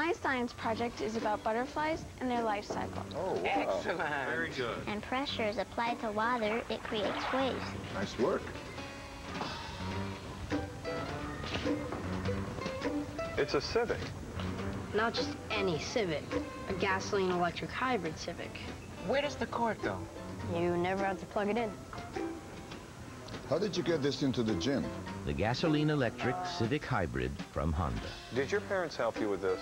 My science project is about butterflies and their life cycle. Oh, wow. Excellent. Very good. And pressure is applied to water, it creates waves. Nice work. It's a Civic. Not just any Civic, a gasoline electric hybrid Civic. Where does the cord go? You never have to plug it in. How did you get this into the gym? The gasoline electric Civic Hybrid from Honda. Did your parents help you with this?